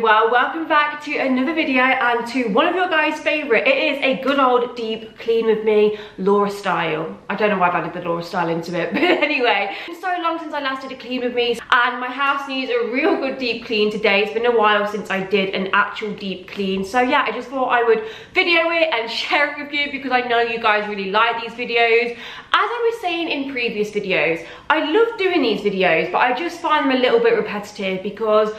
well welcome back to another video and to one of your guys favorite it is a good old deep clean with me laura style. I don't know why i've added the laura style into it but anyway. It's so long since i last did a clean with me and my house needs a real good deep clean today. It's been a while since i did an actual deep clean. So yeah i just thought i would video it and share it with you because i know you guys really like these videos. As i was saying in previous videos i love doing these videos but i just find them a little bit repetitive because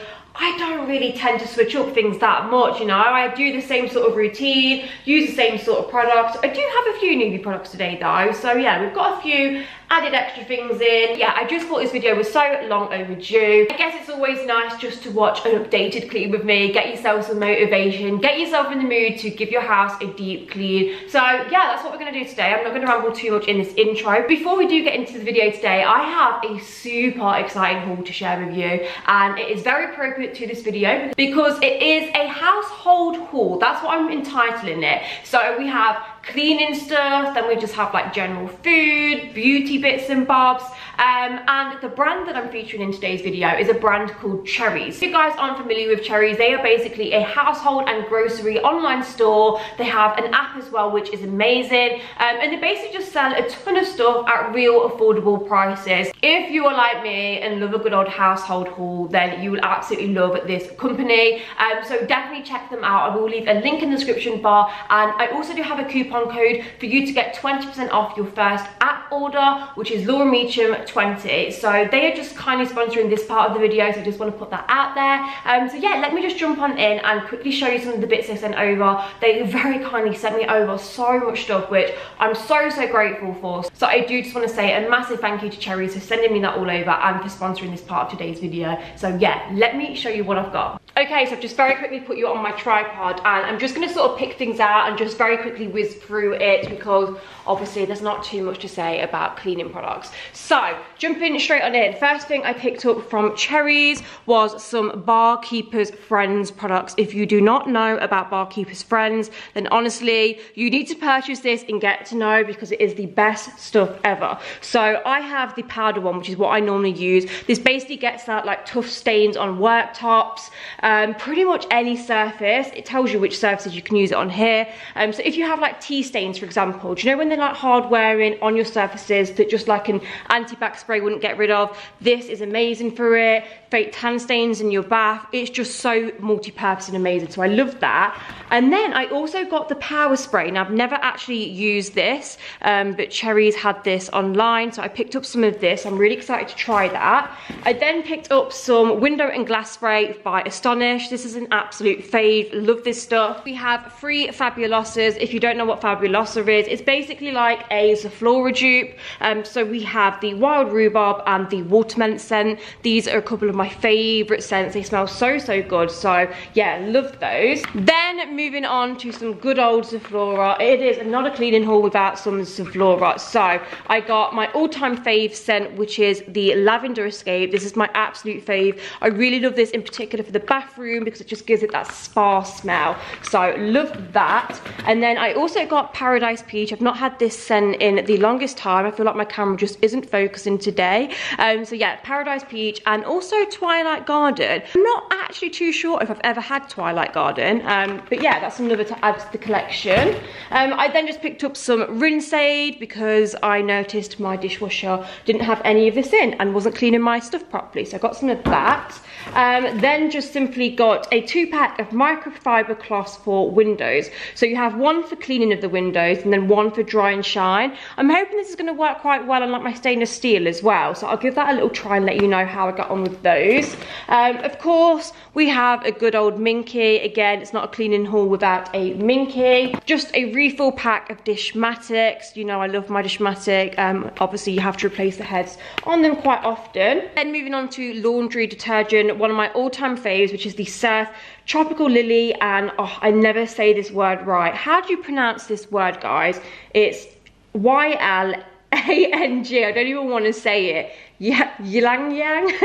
I don't really tend to switch up things that much, you know. I do the same sort of routine, use the same sort of products. I do have a few newbie products today though. So yeah, we've got a few added extra things in. Yeah, I just thought this video was so long overdue. I guess it's always nice just to watch an updated clean with me, get yourself some motivation, get yourself in the mood to give your house a deep clean. So yeah, that's what we're gonna do today. I'm not gonna ramble too much in this intro. Before we do get into the video today, I have a super exciting haul to share with you and it is very appropriate to this video because it is a household haul. That's what I'm entitling it. So we have cleaning stuff then we just have like general food beauty bits and bobs. Um, and the brand that i'm featuring in today's video is a brand called Cherryz. If you guys aren't familiar with Cherryz they are basically a household and grocery online store. They have an app as well which is amazing. Um, and they basically just sell a ton of stuff at real affordable prices. If you are like me and love a good old household haul then you will absolutely love this company. Um, so definitely check them out. I will leave a link in the description bar. And i also do have a coupon coupon code for you to get 20% off your first app order, which is Laura Meachem 20. So they are just kindly sponsoring this part of the video, so I just want to put that out there. Um, so yeah, let me just jump on in and quickly show you some of the bits they sent over. They very kindly sent me over so much stuff, which I'm so, so grateful for. So I do just want to say a massive thank you to Cherryz for sending me that all over and for sponsoring this part of today's video. So yeah, let me show you what I've got. Okay, so I've just very quickly put you on my tripod and I'm just going to sort of pick things out and just very quickly whiz through it because obviously there's not too much to say about cleaning products. So, jumping straight on in, first thing I picked up from Cherryz was some Barkeeper's Friends products. If you do not know about Barkeeper's Friends, then honestly, you need to purchase this and get to know because it is the best stuff ever. So I have the powder one, which is what I normally use. This basically gets out like tough stains on worktops, um, pretty much any surface. It tells you which surfaces you can use it on here. Um, so if you have like tea stains, for example, do you know when they're like hard wearing on your surfaces that just like an anti-back spray wouldn't get rid of? This is amazing for it. Fake tan stains in your bath. It's just so multi-purpose and amazing. So I love that. And then I also got the power spray. Now I've never actually used this, um, but Cherryz had this online. So I picked up some of this. I'm really excited to try that. I then picked up some window and glass spray by Astonish. This is an absolute fave. Love this stuff. We have three Fabulosas. If you don't know what Fabulosa is, it's basically like a Zoflora dupe. Um, so we have the Wild Rhubarb and the Watermelon scent. These are a couple of my favorite scents. They smell so, so good. So yeah, love those. Then moving on to some good old Zoflora. It is not a cleaning haul without some Zoflora. So I got my all-time fave scent, which is the Lavender Escape. This is my absolute fave. I really love this in particular for the bathroom because it just gives it that spa smell. So love that. And then I also got Paradise Peach. I've not had this scent in the longest time. I feel like my camera just isn't focusing today. Um, so yeah, Paradise Peach and also Twilight Garden. I'm not actually too sure if I've ever had Twilight Garden. Um, but yeah, that's another to add to the collection. Um, I then just picked up some Rinse Aid because I noticed my dishwasher didn't have any of this in and wasn't cleaning my stuff properly. So I got some of that. Um, then just simply simply got a two pack of microfiber cloths for windows. So you have one for cleaning the windows and then one for dry and shine. I'm hoping this is gonna work quite well on like my stainless steel as well. So I'll give that a little try and let you know how I got on with those. Um, of course, we have a good old Minky. Again, it's not a cleaning haul without a Minky. Just a refill pack of Dishmatics. You know I love my Dishmatic. Um, obviously, you have to replace the heads on them quite often. Then moving on to laundry detergent, one of my all-time faves, which is the Surf Tropical Lily. And oh, I never say this word right. How do you pronounce this word, guys? It's Y-L a-N-G, I don't even want to say it. Yeah, Ylang Yang.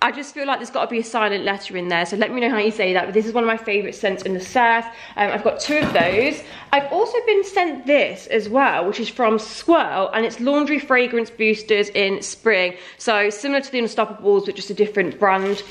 I just feel like there's got to be a silent letter in there, so let me know how you say that. But this is one of my favourite scents in the surf. Um, I've got two of those. I've also been sent this as well, which is from Swirl, and it's laundry fragrance boosters in spring. So similar to the Unstoppables, but just a different brand.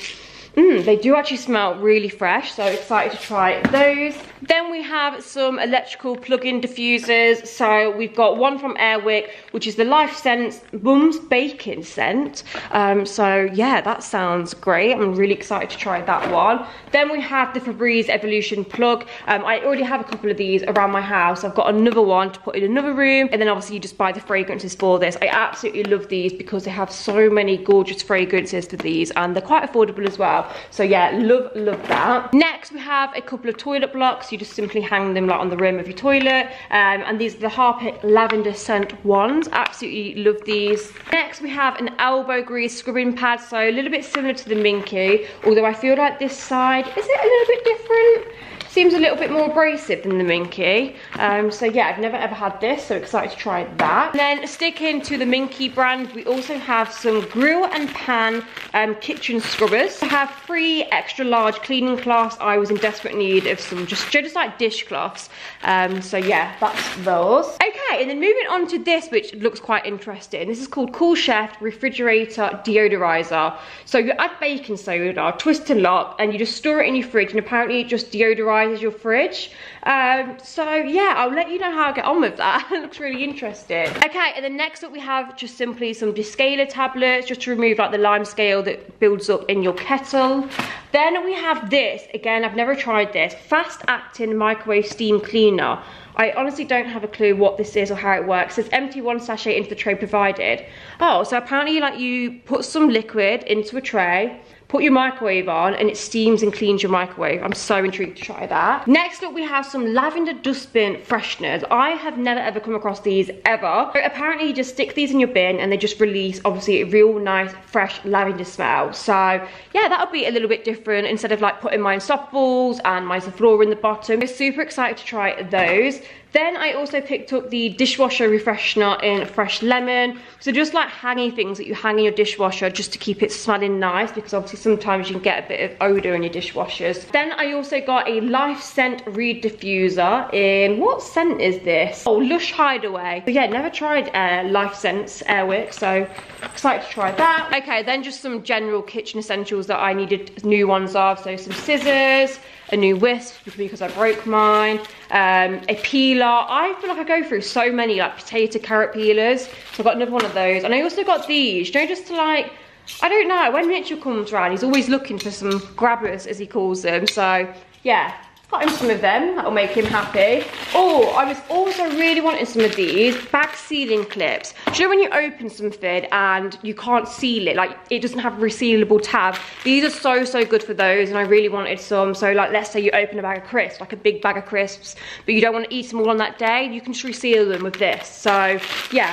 Mm, they do actually smell really fresh, so excited to try those. Then we have some electrical plug-in diffusers. So we've got one from Airwick, which is the Life Scents Mum's Baking Scent. Um, so yeah, that sounds great. I'm really excited to try that one. Then we have the Febreze Evolution plug. Um, I already have a couple of these around my house. I've got another one to put in another room. And then obviously you just buy the fragrances for this. I absolutely love these because they have so many gorgeous fragrances for these and they're quite affordable as well. So yeah, love, love that. Next, we have a couple of toilet blocks. You just simply hang them like on the rim of your toilet. Um, and these are the Harpic lavender scent ones. Absolutely love these. Next, we have an elbow grease scrubbing pad. So a little bit similar to the Minky, although I feel like this side, is it a little bit different? Seems a little bit more abrasive than the Minky. Um, so yeah, I've never ever had this, so excited to try that. And then sticking to the Minky brand, we also have some grill and pan um, kitchen scrubbers. I have three extra large cleaning cloths. I was in desperate need of some just, just like dishcloths. Um, so yeah, that's those. Okay, and then moving on to this, which looks quite interesting. This is called Cool Chef Refrigerator Deodorizer. So you add baking soda, twist and lock, and you just store it in your fridge, and apparently it just deodorizes your fridge. Um, so yeah, I'll let you know how I get on with that. it looks really interesting. Okay, and then next up we have just simply some descaler tablets, just to remove like the lime scale that builds up in your kettle. Then we have this, again, I've never tried this, fast acting microwave steam cleaner. I honestly don't have a clue what this is or how it works. It says empty one sachet into the tray provided. Oh, so apparently like you put some liquid into a tray, put your microwave on and it steams and cleans your microwave. I'm so intrigued to try that. Next up we have some lavender dustbin fresheners. I have never ever come across these ever. So apparently you just stick these in your bin and they just release obviously a real nice fresh lavender smell. So yeah, that'll be a little bit different instead of like putting my balls and my Zoflora in the bottom. I'm super excited to try those. Then I also picked up the dishwasher refreshener in Fresh Lemon. So just like hanging things that you hang in your dishwasher just to keep it smelling nice because obviously sometimes you can get a bit of odour in your dishwashers. Then I also got a Life Scent Reed Diffuser in, what scent is this? Oh, Lush Hideaway. But yeah, never tried uh, Life Scents Airwick, so excited to try that. Okay, then just some general kitchen essentials that I needed new ones of. So some scissors, a new whisk because I broke mine, um, a peeler. I feel like I go through so many like potato carrot peelers. So I got another one of those. And I also got these, you know, just to like, I don't know, when Mitchell comes around, he's always looking for some grabbers as he calls them. So yeah, Got him some of them, that'll make him happy. Oh, I was also really wanting some of these bag sealing clips. Do you know when you open something and you can't seal it, like it doesn't have a resealable tab? These are so, so good for those and I really wanted some. So like, let's say you open a bag of crisps, like a big bag of crisps, but you don't want to eat them all on that day, you can just reseal them with this. So yeah,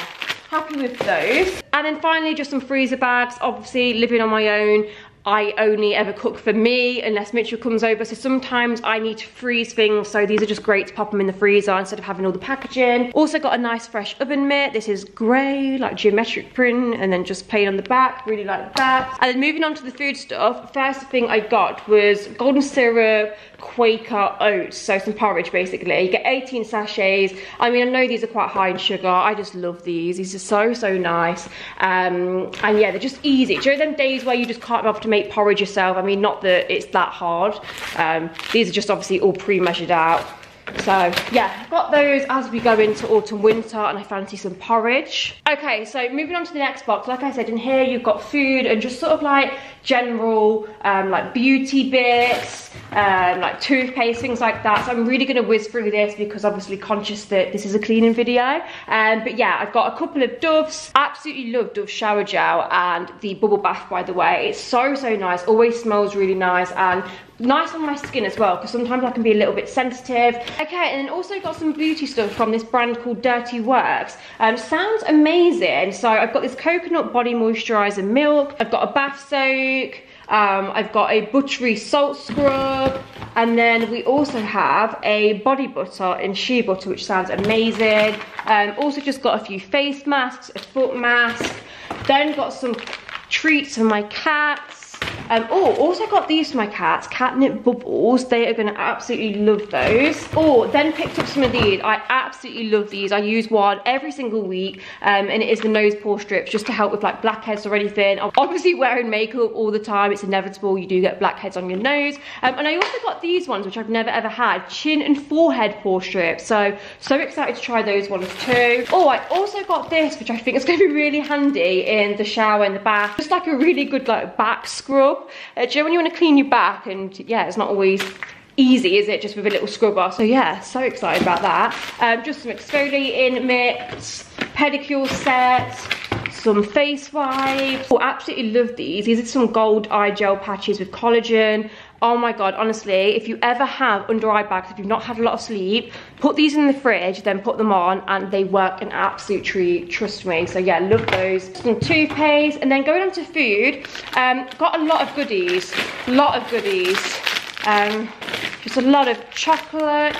happy with those. And then finally, just some freezer bags. Obviously, living on my own, I only ever cook for me unless Mitchell comes over. So sometimes I need to freeze things. So these are just great to pop them in the freezer instead of having all the packaging. Also got a nice fresh oven mitt. This is grey, like geometric print and then just plain on the back. Really like that. And then moving on to the food stuff. First thing I got was golden syrup, Quaker oats, so some porridge basically. You get 18 sachets. I mean, I know these are quite high in sugar. I just love these. These are so, so nice. Um, and yeah, they're just easy. During them days where you just can't be to make porridge yourself, I mean, not that it's that hard. Um, these are just obviously all pre-measured out. So yeah, got those as we go into autumn winter and I fancy some porridge. Okay, so moving on to the next box. Like I said, in here you've got food and just sort of like general um, like beauty bits, um, like toothpaste, things like that. So I'm really gonna whiz through this because obviously conscious that this is a cleaning video. Um, but yeah, I've got a couple of Doves. Absolutely love Dove shower gel and the bubble bath by the way. It's so, so nice. Always smells really nice and nice on my skin as well because sometimes I can be a little bit sensitive. Okay, and then also got some beauty stuff from this brand called Dirty Works. Um, sounds amazing. So I've got this coconut body moisturizer milk. I've got a bath soak. Um, I've got a buttery salt scrub. And then we also have a body butter in shea butter, which sounds amazing. Um, also just got a few face masks, a foot mask. Then got some treats for my cats Um, oh, also got these for my cats, catnip bubbles. They are gonna absolutely love those. Oh, then picked up some of these. I absolutely love these. I use one every single week um, and it is the nose pore strips just to help with like blackheads or anything. I'm obviously wearing makeup all the time. It's inevitable. You do get blackheads on your nose. Um, and I also got these ones, which I've never ever had, chin and forehead pore strips. So, so excited to try those ones too. Oh, I also got this, which I think is gonna be really handy in the shower and the bath. Just like a really good like back scrub. Uh, do you know when you wanna clean your back and yeah, it's not always easy, is it? Just with a little scrubber. So yeah, so excited about that. Um, just some exfoliating mitts, pedicure sets, some face wipes. Oh, absolutely love these. These are some gold eye gel patches with collagen. Oh my God, honestly, if you ever have under eye bags, if you've not had a lot of sleep, put these in the fridge, then put them on and they work an absolute treat, trust me. So yeah, love those. Some toothpaste and then going on to food, um, got a lot of goodies, a lot of goodies. Um, just a lot of chocolate.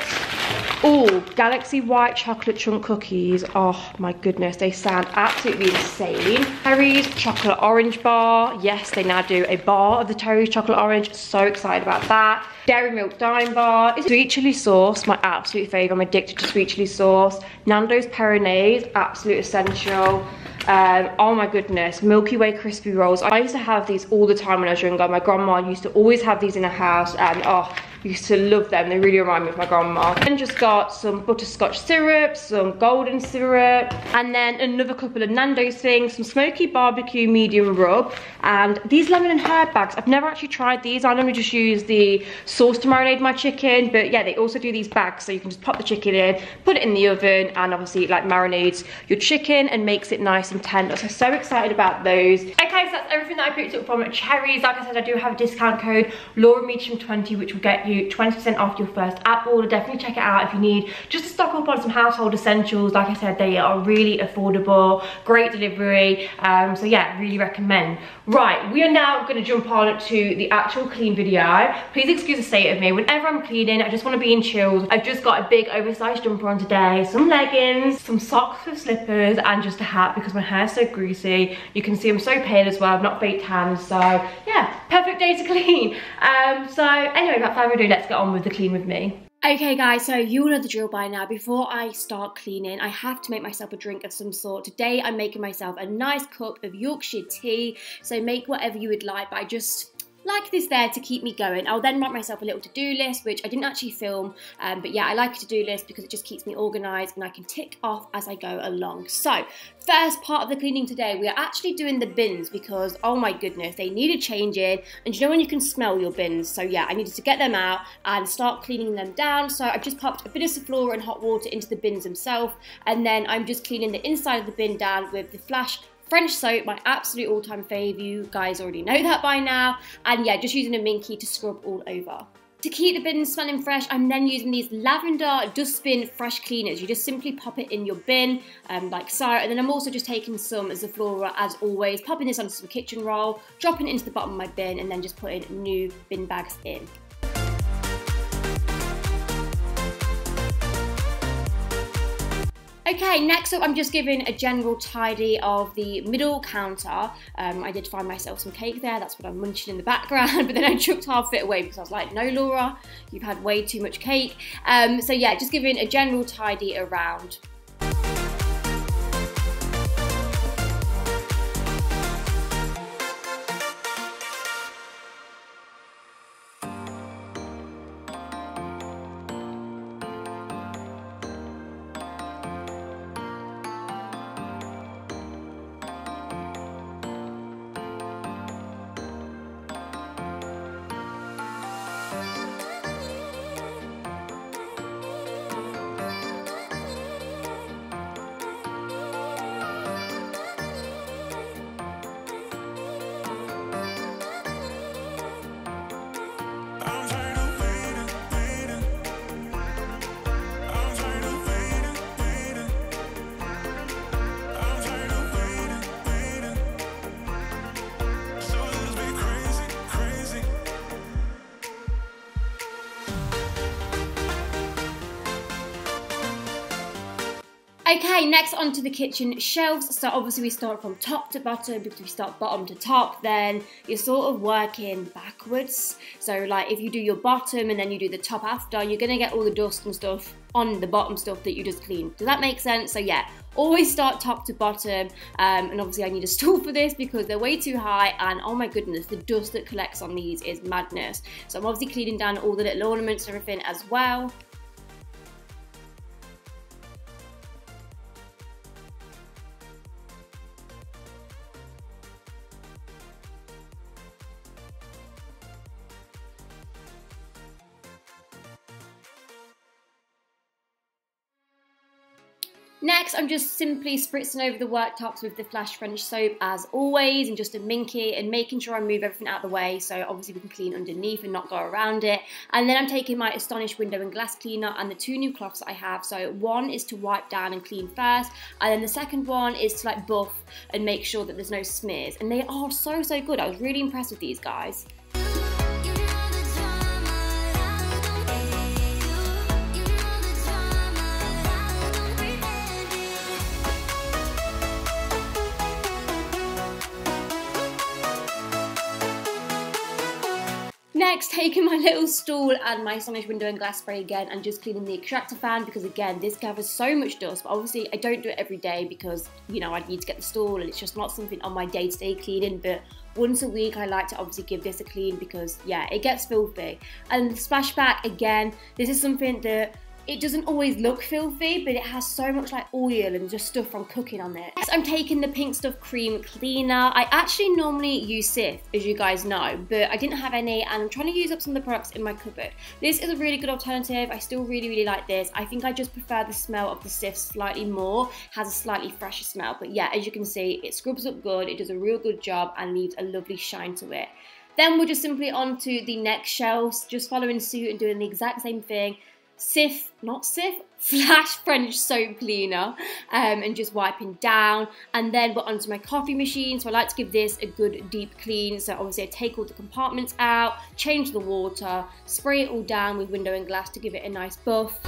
Oh, Galaxy White Chocolate Chunk Cookies. Oh my goodness, they sound absolutely insane. Terry's Chocolate Orange Bar. Yes, they now do a bar of the Terry's Chocolate Orange. So excited about that. Dairy Milk Daim Bar. Sweet chili sauce, my absolute favourite. I'm addicted to sweet chili sauce. Nando's Perinaise, absolute essential. Um, oh my goodness, Milky Way crispy rolls. I used to have these all the time when I was younger. My grandma used to always have these in the house and oh, used to love them. They really remind me of my grandma. Then just got some butterscotch syrup, some golden syrup, and then another couple of Nando's things, some smoky barbecue medium rub, and these lemon and herb bags. I've never actually tried these. I normally just use the sauce to marinate my chicken, but yeah, they also do these bags, so you can just pop the chicken in, put it in the oven, and obviously like marinates your chicken and makes it nice and tender. So, so excited about those. Okay, so that's everything that I picked up from Cherryz. Like I said, I do have a discount code, Laura Meachem 20, which will get you 20% off your first app order. Definitely check it out if you need just to stock up on some household essentials. Like I said, they are really affordable, great delivery. Um, so yeah, really recommend. Right, we are now going to jump on to the actual clean video. Please excuse the state of me. Whenever I'm cleaning, I just want to be in chills. I've just got a big oversized jumper on today, some leggings, some socks with slippers, and just a hat because my hair's so greasy. You can see I'm so pale as well. I've not baked hands, so yeah, perfect day to clean. Um, so anyway, without further ado, let's get on with the clean with me. Okay guys, so you know the drill by now. Before I start cleaning, I have to make myself a drink of some sort. Today I'm making myself a nice cup of Yorkshire tea. So make whatever you would like, but I just like this there to keep me going. I'll then write myself a little to-do list, which I didn't actually film, um, but yeah, I like a to-do list because it just keeps me organised and I can tick off as I go along. So, first part of the cleaning today, we are actually doing the bins because, oh my goodness, they needed changing, and you know when you can smell your bins? So yeah, I needed to get them out and start cleaning them down. So I've just popped a bit of Zoflora and hot water into the bins themselves, and then I'm just cleaning the inside of the bin down with the Flash French soap, my absolute all-time fave. You guys already know that by now. And yeah, just using a minky to scrub all over. To keep the bin smelling fresh, I'm then using these lavender dustbin fresh cleaners. You just simply pop it in your bin, um, like so. And then I'm also just taking some Zoflora, as always, popping this onto some kitchen roll, dropping it into the bottom of my bin, and then just putting new bin bags in. Okay, next up I'm just giving a general tidy of the middle counter. Um, I did find myself some cake there, that's what I'm munching in the background, but then I chucked half of it away because I was like, no Laura, you've had way too much cake. Um, so yeah, just giving a general tidy around. Okay, next onto the kitchen shelves. So obviously we start from top to bottom because we start bottom to top, then you're sort of working backwards. So like if you do your bottom and then you do the top after, you're gonna get all the dust and stuff on the bottom stuff that you just cleaned. Does that make sense? So yeah, always start top to bottom. Um, and obviously I need a stool for this because they're way too high and oh my goodness, the dust that collects on these is madness. So I'm obviously cleaning down all the little ornaments and everything as well. Next, I'm just simply spritzing over the worktops with the Flash French soap as always and just a minky and making sure I move everything out of the way so obviously we can clean underneath and not go around it. And then I'm taking my Astonish window and glass cleaner and the two new cloths I have. So one is to wipe down and clean first and then the second one is to like buff and make sure that there's no smears. And they are so, so good. I was really impressed with these guys. Next, taking my little stool and my Astonish window and glass spray again and just cleaning the extractor fan because again, this gathers so much dust, but obviously I don't do it every day because, you know, I need to get the stool and it's just not something on my day-to-day -day cleaning, but once a week I like to obviously give this a clean because, yeah, it gets filthy. And the splashback, again, this is something that it doesn't always look filthy, but it has so much like oil and just stuff from cooking on it. Next, I'm taking the Pink Stuff Cream Cleaner. I actually normally use Cif, as you guys know, but I didn't have any and I'm trying to use up some of the products in my cupboard. This is a really good alternative. I still really, really like this. I think I just prefer the smell of the Cif slightly more. Has a slightly fresher smell, but yeah, as you can see, it scrubs up good. It does a real good job and leaves a lovely shine to it. Then we're just simply on to the next shelves, just following suit and doing the exact same thing. Cif, not Cif, Flash French soap cleaner um, and just wiping down. And then we're onto my coffee machine. So I like to give this a good deep clean. So obviously I take all the compartments out, change the water, spray it all down with window and glass to give it a nice buff.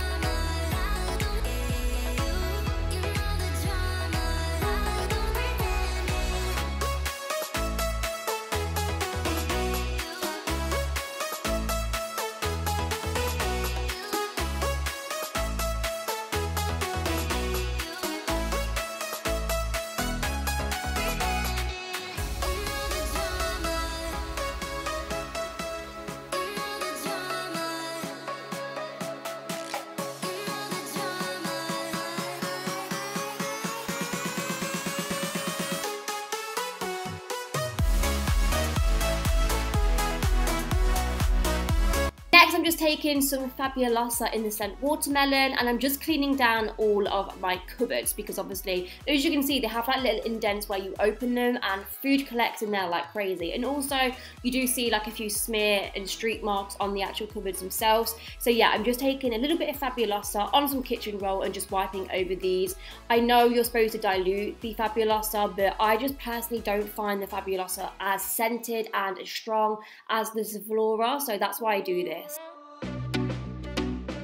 Just taking some Fabulosa in the scent watermelon and I'm just cleaning down all of my cupboards because obviously, as you can see, they have like little indents where you open them and food collects in there like crazy. And also, you do see like a few smear and streak marks on the actual cupboards themselves. So yeah, I'm just taking a little bit of Fabulosa on some kitchen roll and just wiping over these. I know you're supposed to dilute the Fabulosa, but I just personally don't find the Fabulosa as scented and as strong as the Zoflora, so that's why I do this.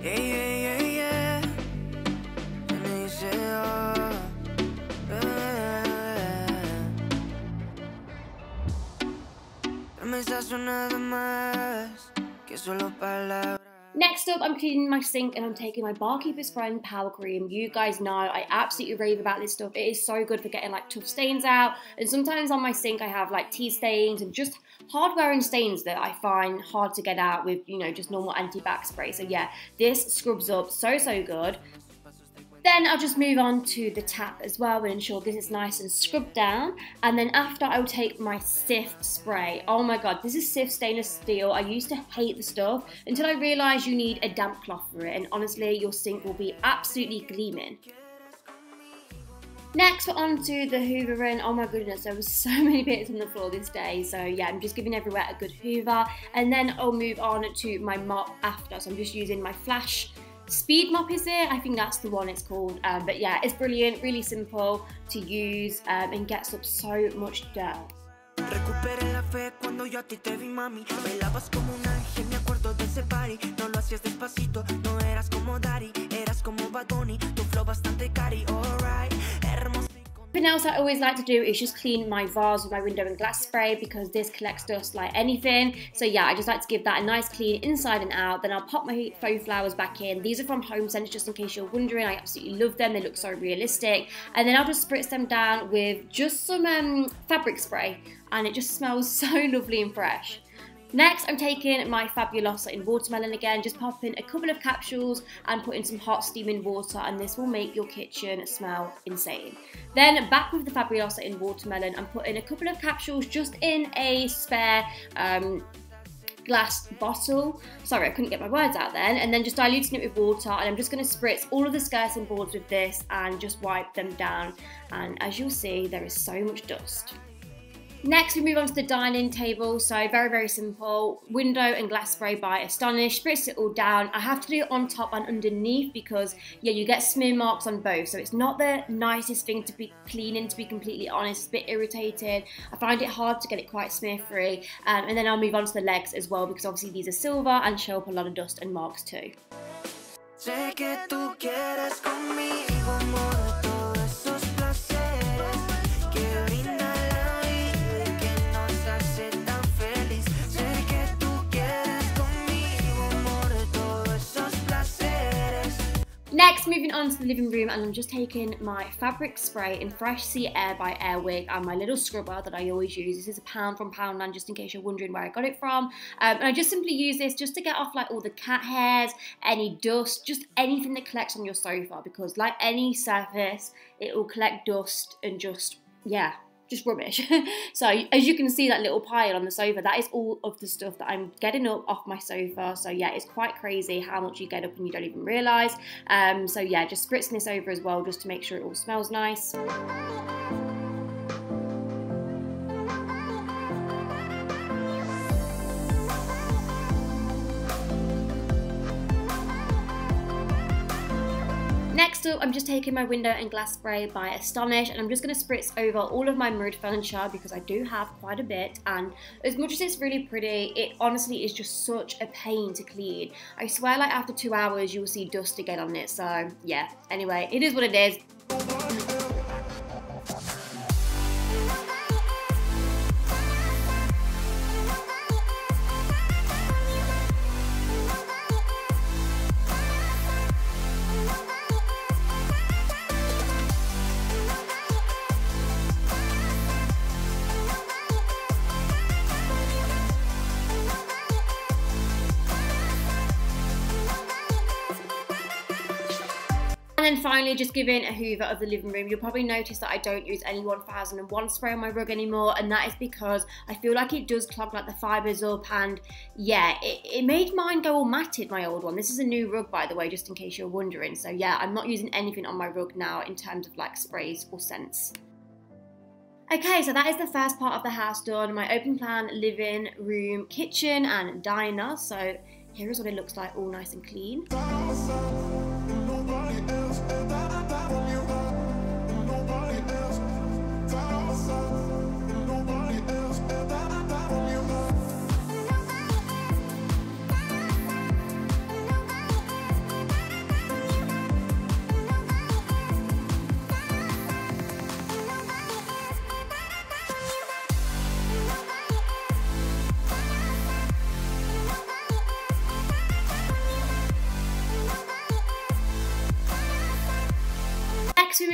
Yeah. Me dice, oh, una más, que solo palabras. Next up, I'm cleaning my sink and I'm taking my Barkeeper's Friend Power Cream. You guys know I absolutely rave about this stuff. It is so good for getting like tough stains out. And sometimes on my sink I have like tea stains and just hard wearing stains that I find hard to get out with, you know, just normal anti-back spray. So yeah, this scrubs up so, so good. Then I'll just move on to the tap as well and ensure this is nice and scrubbed down. And then after I will take my Cif spray. Oh my god, this is Cif stainless steel. I used to hate the stuff until I realised you need a damp cloth for it. And honestly, your sink will be absolutely gleaming. Next, we're on to the hoovering. Oh my goodness, there was so many bits on the floor this day. So yeah, I'm just giving everywhere a good hoover. And then I'll move on to my mop after. So I'm just using my Flash Speed Mop is it? I think that's the one it's called. Um, but yeah, it's brilliant, really simple to use um, and gets up so much dirt. La fe cuando yo a ti te vi, mami. Como un ángel, me acuerdo de ese party. No lo hacías despacito, no eras como Daddy, eras como. Tu flow Something else I always like to do is just clean my vase with my window and glass spray because this collects dust like anything. So yeah, I just like to give that a nice clean inside and out. Then I'll pop my faux flowers back in. These are from Home Sense, just in case you're wondering. I absolutely love them. They look so realistic. And then I'll just spritz them down with just some um, fabric spray and it just smells so lovely and fresh. Next, I'm taking my Fabulosa in watermelon again, just popping a couple of capsules and putting some hot steaming water and this will make your kitchen smell insane. Then back with the Fabulosa in watermelon, I'm putting a couple of capsules just in a spare um, glass bottle. Sorry, I couldn't get my words out then. And then just diluting it with water and I'm just gonna spritz all of the skirting boards with this and just wipe them down. And as you'll see, there is so much dust. Next, we move on to the dining table. So very, very simple. Window and glass spray by Astonish. Spritz it all down. I have to do it on top and underneath because, yeah, you get smear marks on both. So it's not the nicest thing to be cleaning, to be completely honest. It's a bit irritated. I find it hard to get it quite smear free. Um, and then I'll move on to the legs as well because obviously these are silver and show up a lot of dust and marks too. Next, moving on to the living room, and I'm just taking my fabric spray in Fresh Sea Air by Airwick and my little scrubber that I always use. This is a pound from Poundland, just in case you're wondering where I got it from. Um, and I just simply use this just to get off like all the cat hairs, any dust, just anything that collects on your sofa, because like any surface, it will collect dust and just, yeah, just rubbish. so as you can see that little pile on the sofa, that is all of the stuff that I'm getting up off my sofa. So yeah, it's quite crazy how much you get up and you don't even realise. Um, so yeah, just spritzing this over as well just to make sure it all smells nice. Next up, I'm just taking my window and glass spray by Astonish and I'm just going to spritz over all of my mirrored furniture because I do have quite a bit and as much as it's really pretty, it honestly is just such a pain to clean. I swear like after two hours you'll see dust again on it so yeah, anyway, it is what it is. Finally, just giving a hoover of the living room. You'll probably notice that I don't use any 1001 spray on my rug anymore, and that is because I feel like it does clog like the fibres up, and yeah, it, it made mine go all matted, my old one. This is a new rug, by the way, just in case you're wondering. So yeah, I'm not using anything on my rug now in terms of like sprays or scents. Okay, so that is the first part of the house done. My open plan living room, kitchen and diner. So here is what it looks like all nice and clean.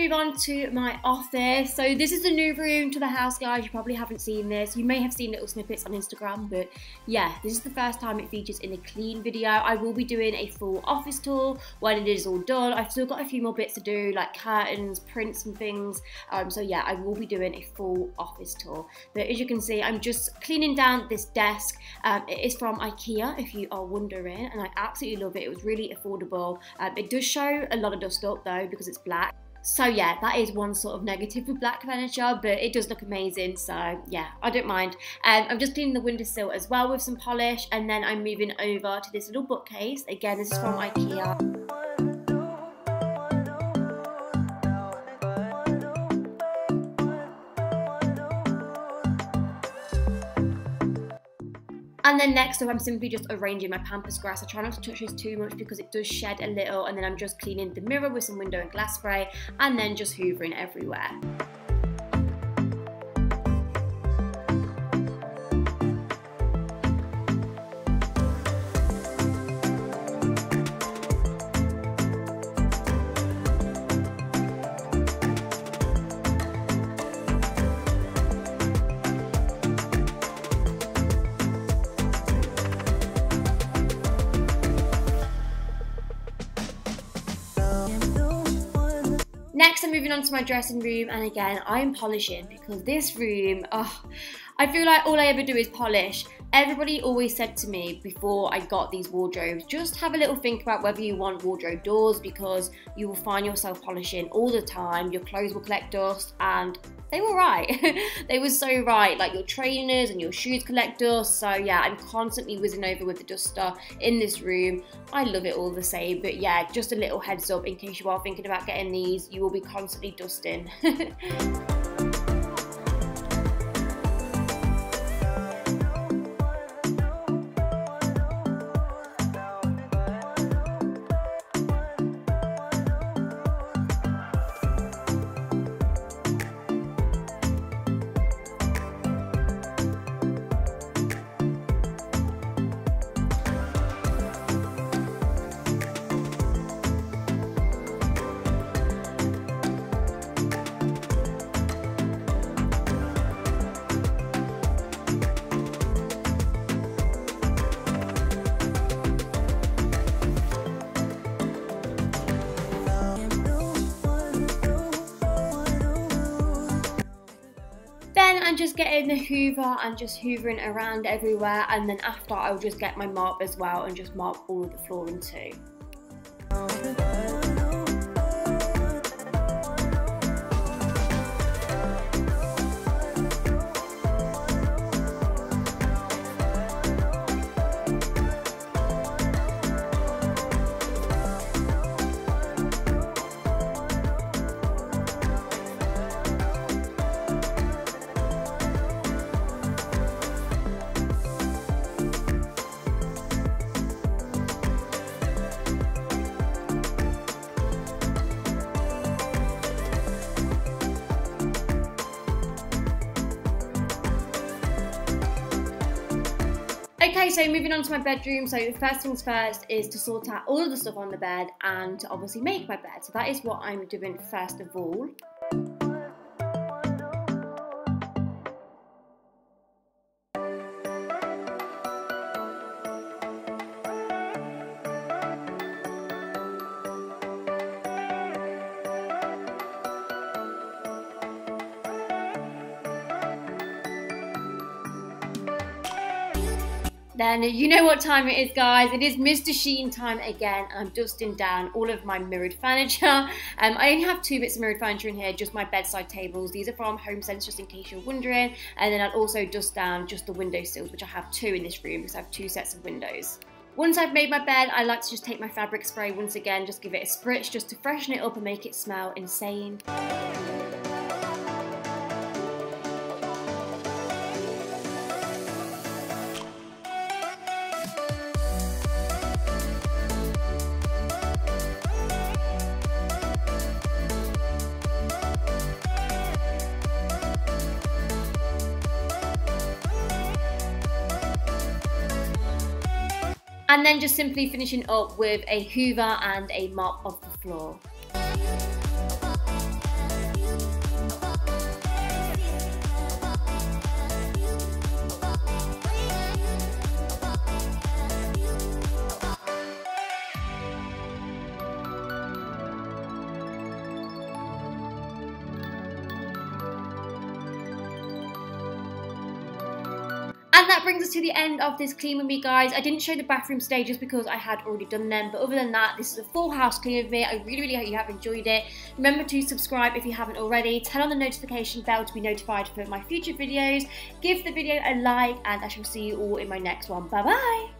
Move on to my office. So this is the new room to the house, guys. You probably haven't seen this. You may have seen little snippets on Instagram, but yeah, this is the first time it features in a clean video. I will be doing a full office tour when it is all done. I've still got a few more bits to do, like curtains, prints and things. Um, so yeah, I will be doing a full office tour. But as you can see, I'm just cleaning down this desk. Um, it is from Ikea, if you are wondering, and I absolutely love it. It was really affordable. Um, it does show a lot of dust up though, because it's black. So yeah, that is one sort of negative with black furniture, but it does look amazing. So yeah, I don't mind. Um, I'm just cleaning the windowsill as well with some polish, and then I'm moving over to this little bookcase. Again, this is from IKEA. And then next up, I'm simply just arranging my pampas grass. I try not to touch this too much because it does shed a little. And then I'm just cleaning the mirror with some window and glass spray and then just hoovering everywhere. Moving on to my dressing room, and again, I'm polishing because this room, oh, I feel like all I ever do is polish. Everybody always said to me before I got these wardrobes, just have a little think about whether you want wardrobe doors because you will find yourself polishing all the time. Your clothes will collect dust, and they were right. they were so right. Like your trainers and your shoes collect dust. So yeah, I'm constantly whizzing over with the duster in this room. I love it all the same. But yeah, just a little heads up in case you are thinking about getting these, you will be constantly dusting. getting the hoover and just hoovering around everywhere and then after I'll just get my mop as well and just mop all of the flooring too. Okay, so moving on to my bedroom. So first things first is to sort out all of the stuff on the bed and to obviously make my bed. So that is what I'm doing first of all. Then you know what time it is, guys. It is Mr. Sheen time again. I'm dusting down all of my mirrored furniture. Um, I only have two bits of mirrored furniture in here, just my bedside tables. These are from Home Sense, just in case you're wondering. And then I'll also dust down just the window sills, which I have two in this room because I have two sets of windows. Once I've made my bed, I like to just take my fabric spray once again, just give it a spritz just to freshen it up and make it smell insane. And then just simply finishing up with a hoover and a mop of the floor. Brings us to the end of this clean with me, guys. I didn't show the bathroom just because I had already done them. But other than that, this is a full house clean with me. I really, really hope you have enjoyed it. Remember to subscribe if you haven't already. Turn on the notification bell to be notified for my future videos. Give the video a like and I shall see you all in my next one. Bye-bye.